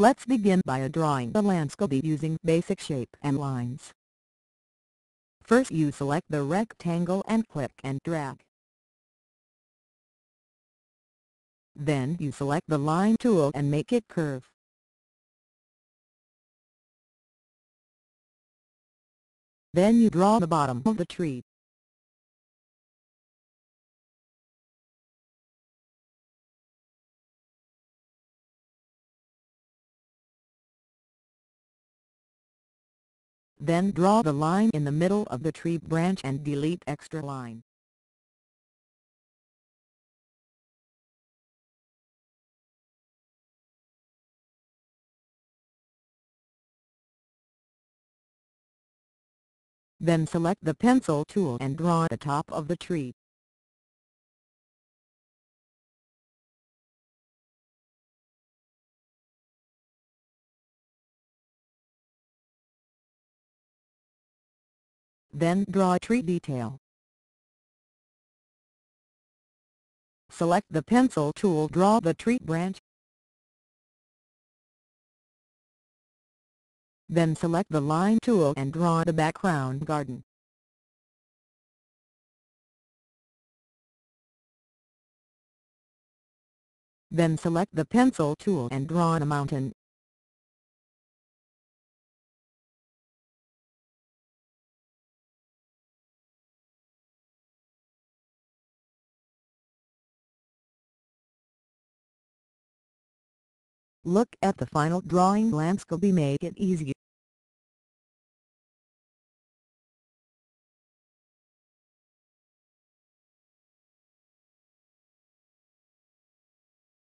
Let's begin by drawing the landscape using basic shape and lines. First you select the rectangle and click and drag. Then you select the line tool and make it curve. Then you draw the bottom of the tree. Then draw the line in the middle of the tree branch and delete extra line. Then select the pencil tool and draw the top of the tree. Then draw a tree detail. Select the pencil tool draw the tree branch. Then select the line tool and draw the background garden. Then select the pencil tool and draw a mountain. Look at the final drawing. Landscape make it easy